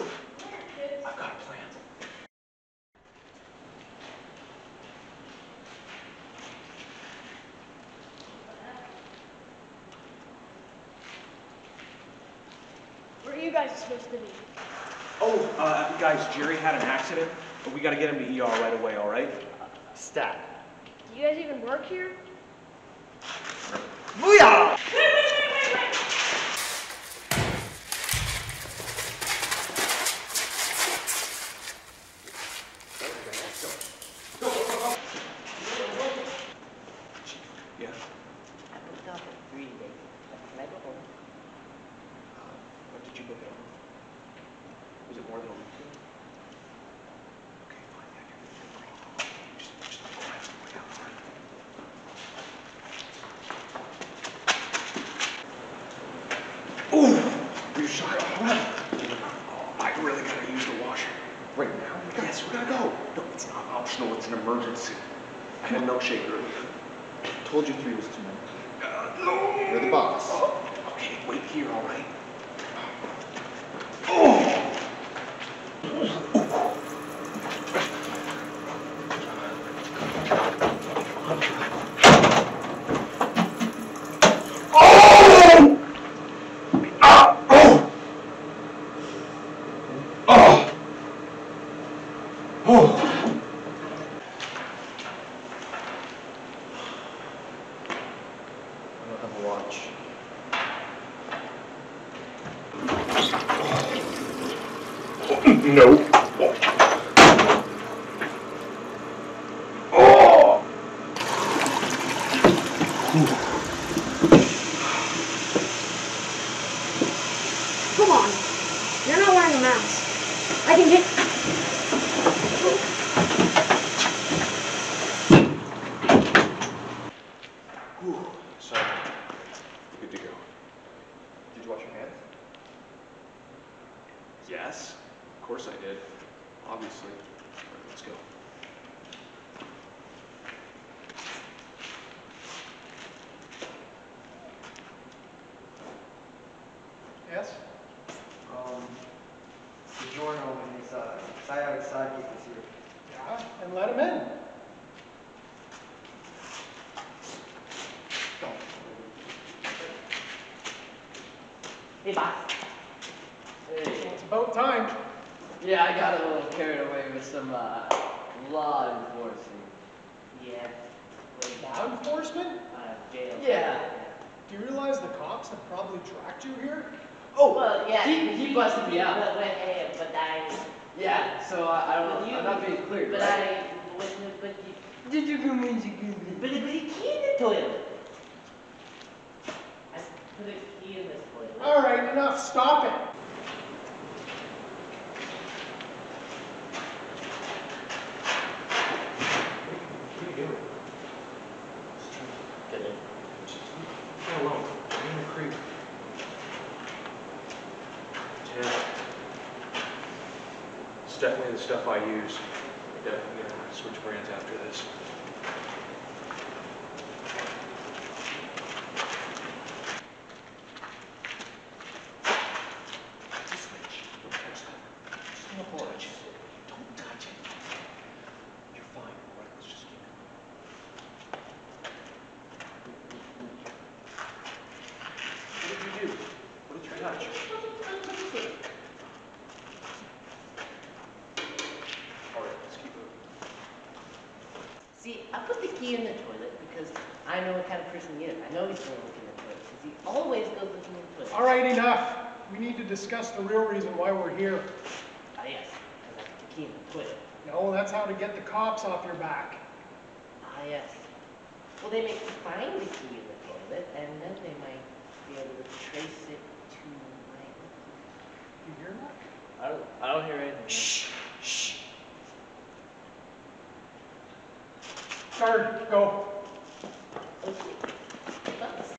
I've got a plan. Where are you guys supposed to be? Oh, uh, guys, Jerry had an accident. We gotta get him to ER right away, all right? Stat. Do you guys even work here? Booyah! Shot? Oh, I really gotta use the washer. Right now? Yes, we gotta go. No, it's not optional, it's an emergency. I had a milkshake earlier. Told you three was too many. Uh, no. You're the boss. Oh, okay, wait here, all right? I watch. No. Oh! Come on. You're not wearing a mask. I can get. Whew, sorry. Good to go. Did you wash your hands? Yes, of course I did. Obviously. All right, let's go. Yes? Um, DiGiorno and his uh, psionic sidekick is here. Yeah, and let him in. Hey, boss. Hey. It's about time. Yeah, I got a little carried away with some uh, law enforcement. Yeah. Law enforcement? uh, jail. Yeah. Do you realize the cops have probably tracked you here? Oh, Well, yeah. he, he busted me out. But, but, hey, but I. Yeah, so I, I don't. You, I'm not being clear, But right? I. But, but, but you. Did you come in? But, but he key in the toilet. I put a key in the toilet. All right, enough. Stop it. What are you doing? Get in. Get alone. I'm in the creek. Yeah. It's definitely the stuff I use. Definitely gonna switch brands after this. Just switch. Don't touch that. Just don't touch it. Don't touch it. You're fine, all right? Let's just keep going. What did you do? What did you touch? All right, let's keep moving. See, I key in the toilet because I know what kind of person he is. I know he's going to look in the toilet because he always goes looking in the toilet. All right, enough. We need to discuss the real reason why we're here. Ah, yes, because I put the key in the toilet. No, that's how to get the cops off your back. Ah, yes. Well, they you find the key in the toilet, and then they might be able to trace it to my. You hear that? I don't, I don't hear anything. Shh, shh. Guard, go. Okay. That's-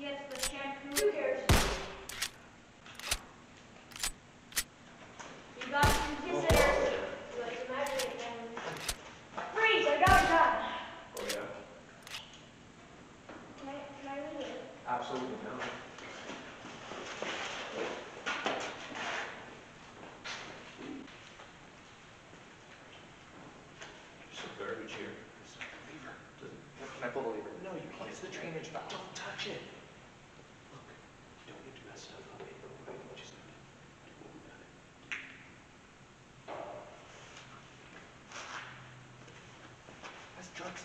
Yes, the shampoo. Who cares? You got some kisses. Let's imagine it then. Freeze! I got a gun. Oh, yeah? Can I, can I read it? Absolutely not. No, you can't. It's the drainage valve. Don't touch it. Look, don't need to mess stuff up. April, right? We just what we gotta. That's drugs.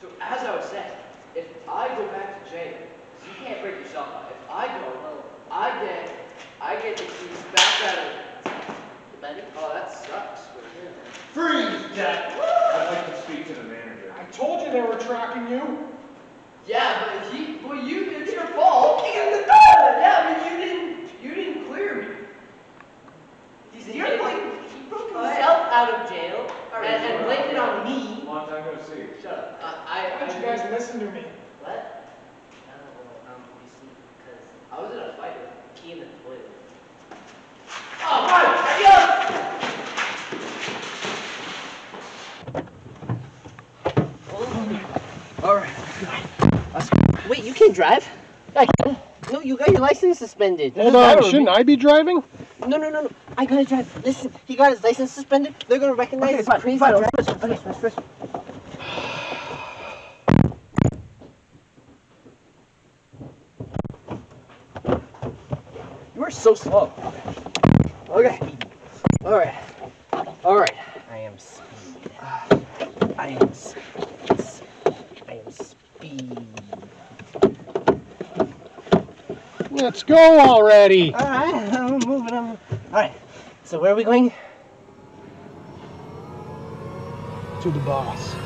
So as I was saying, if I go back to jail, you can't break yourself out. If I go, I get, I get the keys back out of. Buddy? Oh, that sucks. Freeze, Jack! I'd like to speak to the manager. I told you they were tracking you. Yeah, but he, well, you, it's your fault. In the toilet. Yeah, but you didn't, you didn't clear me. He's You're you're like, like, he broke himself out of jail All and, and blamed it on me. Long time no see. shut up. I, I, Why don't you I, guys listen to me? What? I don't know, um, you see, because I was in a fight with the key in the toilet. Oh, right, yeah. All right. Wait, you can't drive? I can. No, you got your license suspended. Hold on, shouldn't I be driving? No, no, no, no. I gotta drive. Listen, he got his license suspended. They're gonna recognize his crazy driver. Okay, first, first. You are so slow. Okay. All right. All right. I am speed. I am speed. I am speed. Let's go already. All right, I'm moving. I'm. All right. So where are we going? To the boss.